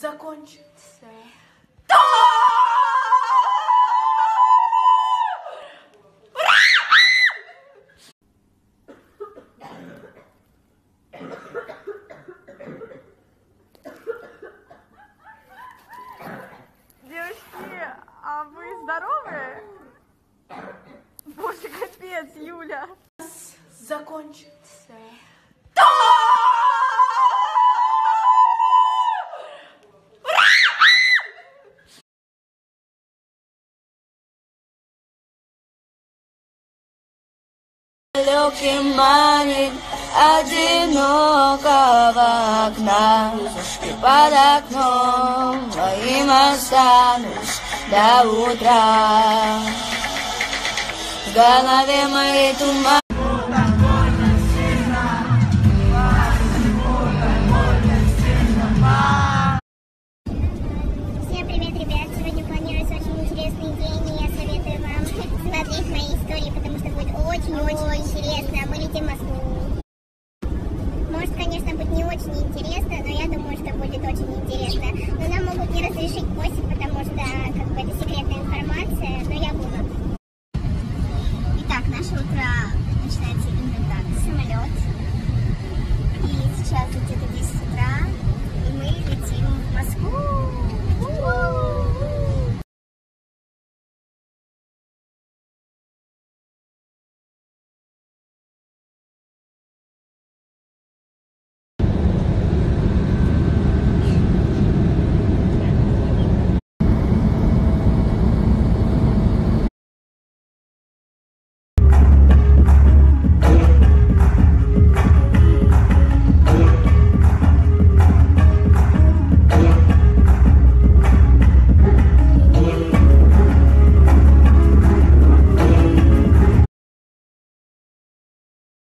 закончится. Девочки, а вы здоровы? Боже, капец, Юля. Закончится. Далекий манит одинокого окна. Под окном моим останусь до утра. В голове моей туман очень-очень интересно. А мы летим в Москву. Может, конечно, быть не очень интересно, но я думаю, что будет очень интересно. Но нам могут не разрешить косить, потому что как бы это